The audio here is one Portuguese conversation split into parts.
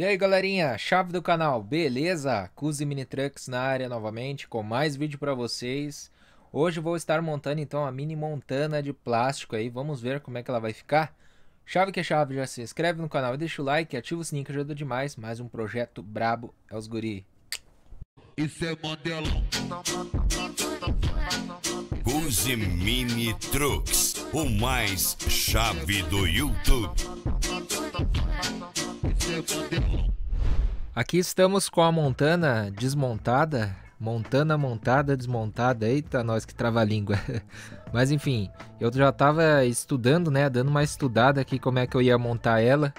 E aí galerinha, chave do canal, beleza? Cuse Mini Trucks na área novamente com mais vídeo para vocês. Hoje vou estar montando então a mini montana de plástico aí, vamos ver como é que ela vai ficar. Chave que é chave, já se inscreve no canal e deixa o like, ativa o sininho que ajuda demais. Mais um projeto brabo é os guri. Isso é modelão. Use Mini Trucks, o mais chave do YouTube. Aqui estamos com a montana desmontada, montana montada, desmontada, eita nós que trava a língua. Mas enfim, eu já estava estudando, né, dando uma estudada aqui como é que eu ia montar ela,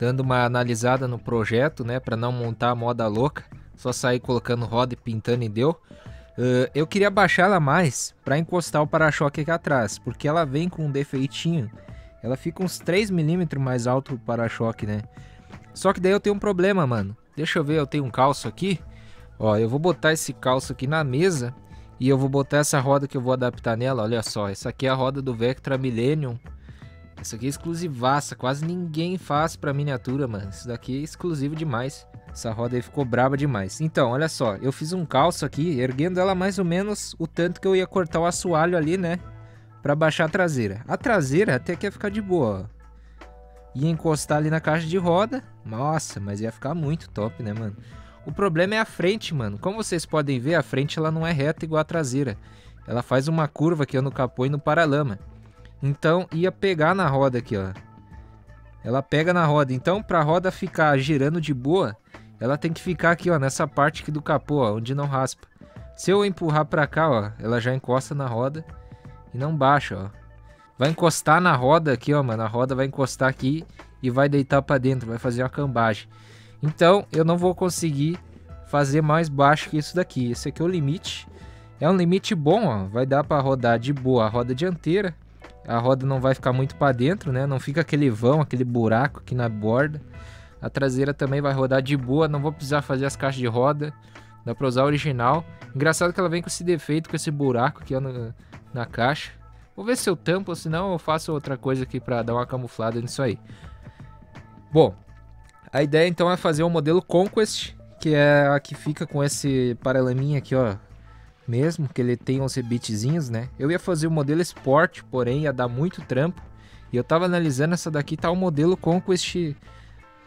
dando uma analisada no projeto, né, para não montar a moda louca, só sair colocando roda e pintando e deu. Uh, eu queria baixar ela mais para encostar o para-choque aqui atrás, porque ela vem com um defeitinho. Ela fica uns 3 milímetros mais alto o para-choque, né? Só que daí eu tenho um problema, mano. Deixa eu ver, eu tenho um calço aqui. Ó, eu vou botar esse calço aqui na mesa e eu vou botar essa roda que eu vou adaptar nela. Olha só, essa aqui é a roda do Vectra Millennium. Essa aqui é exclusivaça, quase ninguém faz pra miniatura, mano. Isso daqui é exclusivo demais. Essa roda aí ficou braba demais. Então, olha só, eu fiz um calço aqui, erguendo ela mais ou menos o tanto que eu ia cortar o assoalho ali, né? Pra baixar a traseira. A traseira até que ia ficar de boa, ó. Ia encostar ali na caixa de roda. Nossa, mas ia ficar muito top, né, mano? O problema é a frente, mano. Como vocês podem ver, a frente ela não é reta igual a traseira. Ela faz uma curva aqui ó, no capô e no paralama. Então ia pegar na roda aqui, ó. Ela pega na roda. Então para a roda ficar girando de boa, ela tem que ficar aqui, ó, nessa parte aqui do capô, ó, onde não raspa. Se eu empurrar para cá, ó, ela já encosta na roda e não baixa, ó. Vai encostar na roda aqui, ó, mano. A roda vai encostar aqui e vai deitar para dentro, vai fazer uma cambagem. Então, eu não vou conseguir fazer mais baixo que isso daqui. Esse aqui é o limite. É um limite bom, ó. Vai dar para rodar de boa a roda dianteira. A roda não vai ficar muito para dentro, né? Não fica aquele vão, aquele buraco aqui na borda. A traseira também vai rodar de boa, não vou precisar fazer as caixas de roda. Dá para usar a original. Engraçado que ela vem com esse defeito, com esse buraco aqui ó, na caixa. Vou ver se eu tampo, senão eu faço outra coisa aqui para dar uma camuflada nisso aí. Bom, a ideia então é fazer o um modelo Conquest, que é a que fica com esse paralaminha aqui, ó. Mesmo que ele tenha uns rebitezinhos, né? Eu ia fazer o modelo Sport, porém ia dar muito trampo. E eu tava analisando essa daqui, tá o modelo Conquest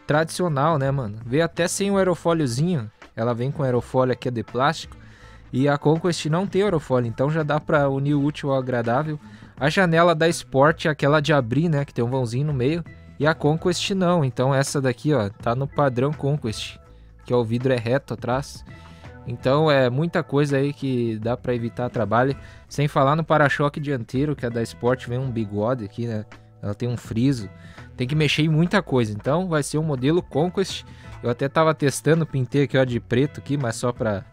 tradicional, né, mano? Veio até sem o aerofóliozinho. Ela vem com aerofólio aqui de plástico. E a Conquest não tem aerofólio, então já dá para unir o útil ao agradável. A janela da Sport é aquela de abrir, né, que tem um vãozinho no meio. E a Conquest não, então essa daqui, ó, tá no padrão Conquest, que é o vidro é reto atrás. Então é muita coisa aí que dá para evitar trabalho. Sem falar no para-choque dianteiro, que é da Sport, vem um bigode aqui, né? Ela tem um friso. Tem que mexer em muita coisa. Então vai ser um modelo Conquest. Eu até tava testando, pintei aqui ó de preto aqui, mas só para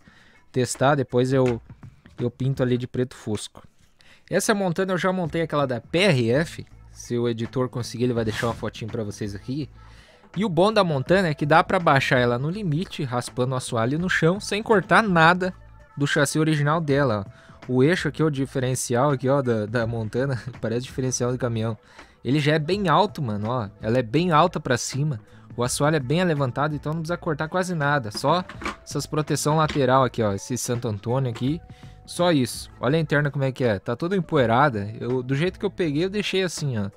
testar, depois eu eu pinto ali de preto fosco. Essa montana eu já montei aquela da PRF. Se o editor conseguir, ele vai deixar uma fotinho para vocês aqui. E o bom da montana é que dá para baixar ela no limite, raspando o assoalho no chão, sem cortar nada do chassi original dela. O eixo aqui, o diferencial aqui, ó, da, da montana, parece diferencial do caminhão. Ele já é bem alto, mano, ó. Ela é bem alta para cima. O assoalho é bem levantado, então não precisa cortar quase nada. Só essas proteção lateral aqui, ó. Esse Santo Antônio aqui. Só isso. Olha a interna como é que é. Tá toda empoeirada. Eu, do jeito que eu peguei, eu deixei assim, ó.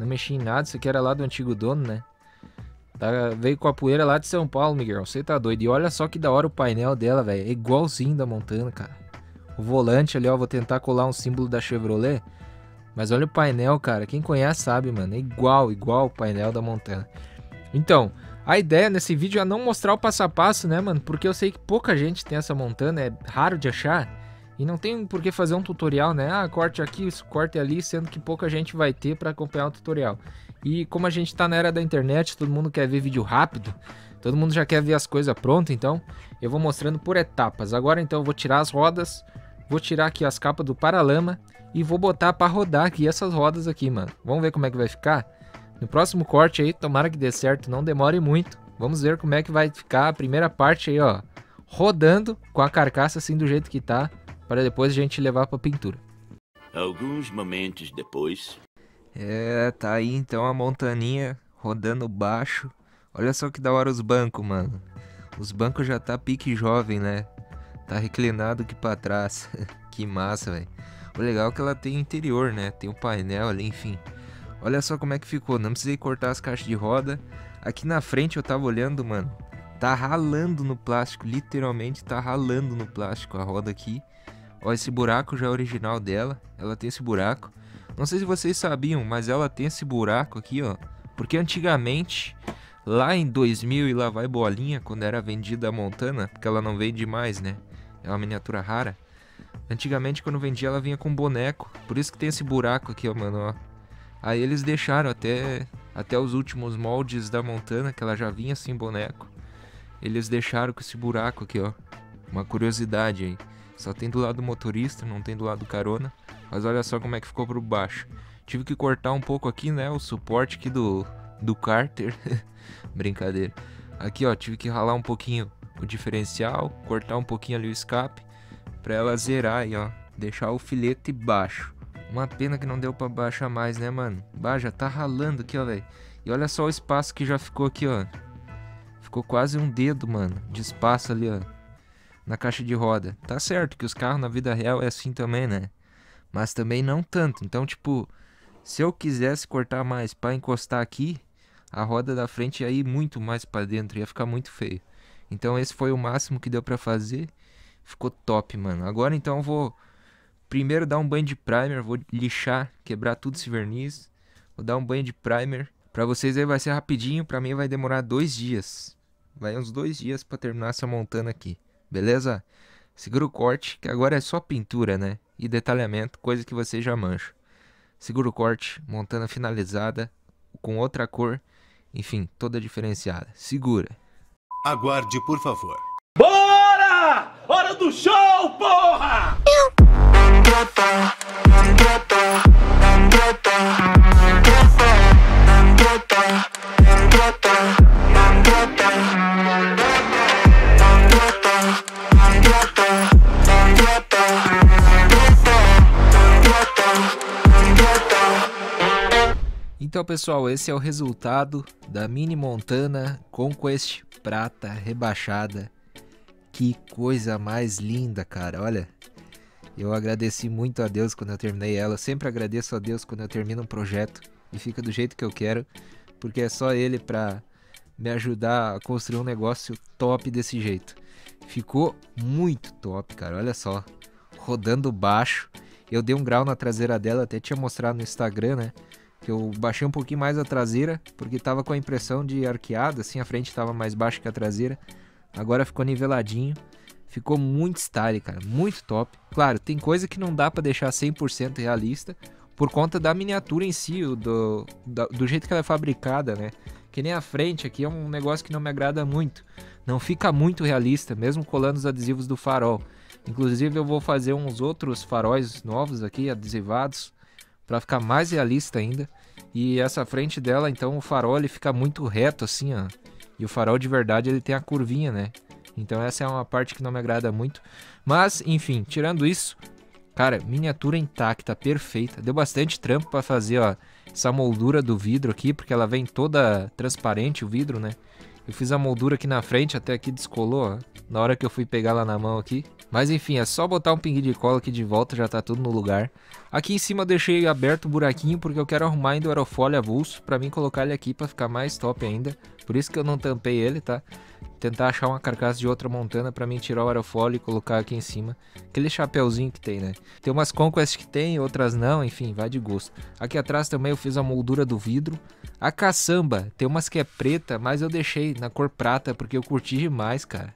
Não mexi em nada. Isso aqui era lá do antigo dono, né? Tá, veio com a poeira lá de São Paulo, Miguel. Você tá doido. E olha só que da hora o painel dela, velho. É igualzinho da Montana, cara. O volante ali, ó. Vou tentar colar um símbolo da Chevrolet. Mas olha o painel, cara. Quem conhece sabe, mano. É igual, igual o painel da Montana. Então, a ideia nesse vídeo é não mostrar o passo a passo, né, mano? Porque eu sei que pouca gente tem essa montana, é raro de achar. E não tem por que fazer um tutorial, né? Ah, corte aqui, corte ali, sendo que pouca gente vai ter para acompanhar o tutorial. E como a gente tá na era da internet, todo mundo quer ver vídeo rápido, todo mundo já quer ver as coisas prontas, então eu vou mostrando por etapas. Agora então eu vou tirar as rodas, vou tirar aqui as capas do paralama e vou botar para rodar aqui essas rodas aqui, mano. Vamos ver como é que vai ficar? No próximo corte aí, tomara que dê certo, não demore muito. Vamos ver como é que vai ficar a primeira parte aí, ó. Rodando com a carcaça assim do jeito que tá, para depois a gente levar para pintura. Alguns momentos depois. É, tá aí então a montaninha rodando baixo Olha só que da hora os bancos, mano. Os bancos já tá pique jovem, né? Tá reclinado aqui pra trás. que massa, velho. O legal é que ela tem interior, né? Tem um painel ali, enfim. Olha só como é que ficou. Não precisei cortar as caixas de roda. Aqui na frente eu tava olhando, mano. Tá ralando no plástico. Literalmente tá ralando no plástico a roda aqui. Ó, esse buraco já é original dela. Ela tem esse buraco. Não sei se vocês sabiam, mas ela tem esse buraco aqui, ó. Porque antigamente, lá em 2000 e lá vai bolinha, quando era vendida a Montana, porque ela não vende mais, né? É uma miniatura rara. Antigamente, quando vendia, ela vinha com boneco. Por isso que tem esse buraco aqui, ó, mano, ó. Aí eles deixaram até, até os últimos moldes da Montana, que ela já vinha sem boneco. Eles deixaram com esse buraco aqui, ó. Uma curiosidade aí. Só tem do lado do motorista, não tem do lado do carona. Mas olha só como é que ficou por baixo. Tive que cortar um pouco aqui, né? O suporte aqui do, do cárter. Brincadeira. Aqui, ó, tive que ralar um pouquinho o diferencial, cortar um pouquinho ali o escape para ela zerar aí, ó. Deixar o filete baixo. Uma pena que não deu para baixar mais, né, mano? Bah, já tá ralando aqui, ó, velho. E olha só o espaço que já ficou aqui, ó. Ficou quase um dedo, mano, de espaço ali, ó. Na caixa de roda. Tá certo que os carros na vida real é assim também, né? Mas também não tanto. Então, tipo, se eu quisesse cortar mais para encostar aqui, a roda da frente ia ir muito mais para dentro, ia ficar muito feio. Então esse foi o máximo que deu para fazer. Ficou top, mano. Agora então eu vou primeiro dar um banho de primer, vou lixar, quebrar tudo esse verniz. Vou dar um banho de primer. Pra vocês aí vai ser rapidinho, pra mim vai demorar dois dias. Vai uns dois dias pra terminar essa montana aqui, beleza? Segura o corte, que agora é só pintura, né? E detalhamento, coisa que você já mancha. Segura o corte, montana finalizada, com outra cor, enfim, toda diferenciada. Segura. Aguarde, por favor. Hora do show, porra! Então, pessoal, esse é o resultado da Mini Montana Conquest prata rebaixada que coisa mais linda, cara. Olha, eu agradeci muito a Deus quando eu terminei ela. Eu sempre agradeço a Deus quando eu termino um projeto e fica do jeito que eu quero, porque é só Ele para me ajudar a construir um negócio top desse jeito. Ficou muito top, cara. Olha só, rodando baixo. Eu dei um grau na traseira dela, até tinha mostrado no Instagram, né? Que eu baixei um pouquinho mais a traseira, porque tava com a impressão de arqueada, assim, a frente tava mais baixa que a traseira. Agora ficou niveladinho. Ficou muito style, cara. Muito top. Claro, tem coisa que não dá para deixar 100% realista por conta da miniatura em si, do, do, do jeito que ela é fabricada, né? Que nem a frente aqui é um negócio que não me agrada muito. Não fica muito realista, mesmo colando os adesivos do farol. Inclusive eu vou fazer uns outros faróis novos aqui, adesivados, para ficar mais realista ainda. E essa frente dela, então o farol ele fica muito reto assim, ó. E o farol de verdade ele tem a curvinha, né? Então essa é uma parte que não me agrada muito. Mas, enfim, tirando isso, cara, miniatura intacta, perfeita. Deu bastante trampo para fazer, ó, essa moldura do vidro aqui, porque ela vem toda transparente o vidro, né? Eu fiz a moldura aqui na frente, até aqui descolou, ó, na hora que eu fui pegar lá na mão aqui. Mas enfim, é só botar um pinguim de cola aqui de volta, já tá tudo no lugar. Aqui em cima eu deixei aberto o buraquinho porque eu quero arrumar ainda o aerofólio avulso pra mim colocar ele aqui pra ficar mais top ainda. Por isso que eu não tampei ele, tá? Tentar achar uma carcaça de outra montana pra mim tirar o aerofólio e colocar aqui em cima. Aquele chapéuzinho que tem, né? Tem umas Conquest que tem, outras não, enfim, vai de gosto. Aqui atrás também eu fiz a moldura do vidro. A caçamba, tem umas que é preta, mas eu deixei na cor prata porque eu curti demais, cara.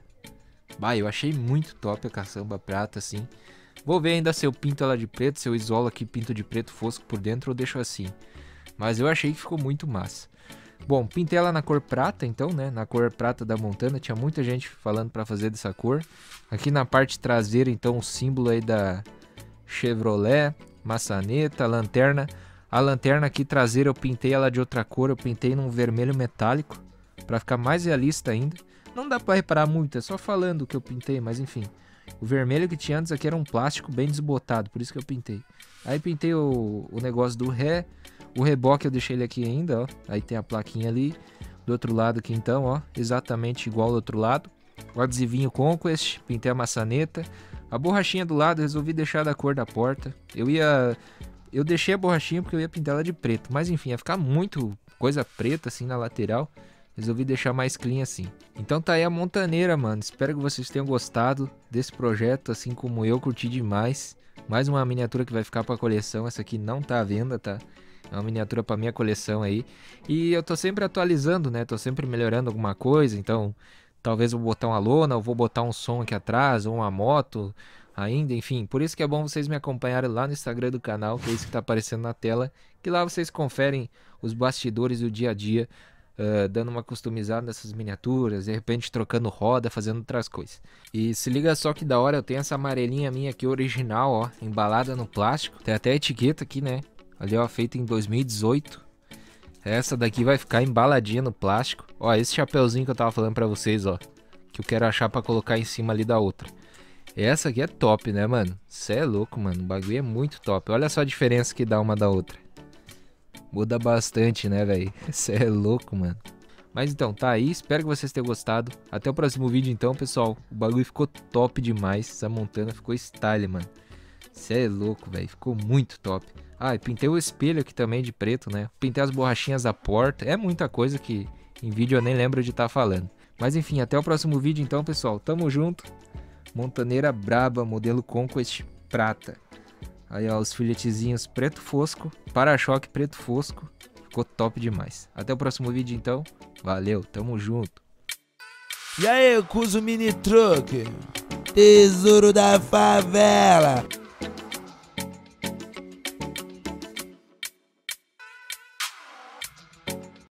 Bah, eu achei muito top a caçamba prata, assim. Vou ver ainda se eu pinto ela de preto, se eu isolo aqui pinto de preto fosco por dentro ou deixo assim. Mas eu achei que ficou muito massa. Bom, pintei ela na cor prata, então, né? Na cor prata da Montana. Tinha muita gente falando para fazer dessa cor. Aqui na parte traseira, então, o símbolo aí da Chevrolet, maçaneta, lanterna. A lanterna aqui traseira eu pintei ela de outra cor. Eu pintei num vermelho metálico para ficar mais realista ainda. Não dá para reparar muito, é só falando que eu pintei, mas enfim. O vermelho que tinha antes aqui era um plástico bem desbotado, por isso que eu pintei. Aí pintei o, o negócio do ré, o reboque eu deixei ele aqui ainda, ó. Aí tem a plaquinha ali. do outro lado aqui então, ó, exatamente igual do outro lado. O adesivinho Conquest, pintei a maçaneta. A borrachinha do lado resolvi deixar da cor da porta. Eu ia eu deixei a borrachinha porque eu ia pintar ela de preto, mas enfim, ia ficar muito coisa preta assim na lateral. Resolvi deixar mais clean assim. Então tá aí a montaneira, mano. Espero que vocês tenham gostado desse projeto, assim como eu curti demais. Mais uma miniatura que vai ficar pra coleção. Essa aqui não tá à venda, tá? É uma miniatura pra minha coleção aí. E eu tô sempre atualizando, né? Tô sempre melhorando alguma coisa. Então, talvez eu vou botar uma lona, ou vou botar um som aqui atrás, ou uma moto ainda, enfim. Por isso que é bom vocês me acompanharem lá no Instagram do canal, que é isso que tá aparecendo na tela. Que lá vocês conferem os bastidores do dia a dia uh, dando uma customizada nessas miniaturas, de repente trocando roda, fazendo outras coisas. E se liga só que da hora, eu tenho essa amarelinha minha aqui original, ó, embalada no plástico. Tem até a etiqueta aqui, né? Ali, ó, feita em 2018. Essa daqui vai ficar embaladinha no plástico. Ó, esse chapeuzinho que eu tava falando pra vocês, ó. Que eu quero achar pra colocar em cima ali da outra. Essa aqui é top, né, mano? Cê é louco, mano. O bagulho é muito top. Olha só a diferença que dá uma da outra. Muda bastante, né, velho? Você é louco, mano. Mas então, tá aí. Espero que vocês tenham gostado. Até o próximo vídeo, então, pessoal. O bagulho ficou top demais. Essa montana ficou style, mano. Você é louco, velho. Ficou muito top. Ah, e pintei o espelho aqui também de preto, né? Pintei as borrachinhas da porta. É muita coisa que em vídeo eu nem lembro de estar tá falando. Mas enfim, até o próximo vídeo, então, pessoal. Tamo junto. Montaneira braba, modelo Conquest prata. Aí, ó, os filetezinhos preto fosco, para-choque preto fosco. Ficou top demais. Até o próximo vídeo, então. Valeu, tamo junto. E aí, Cuso Mini Truck? Tesouro da favela.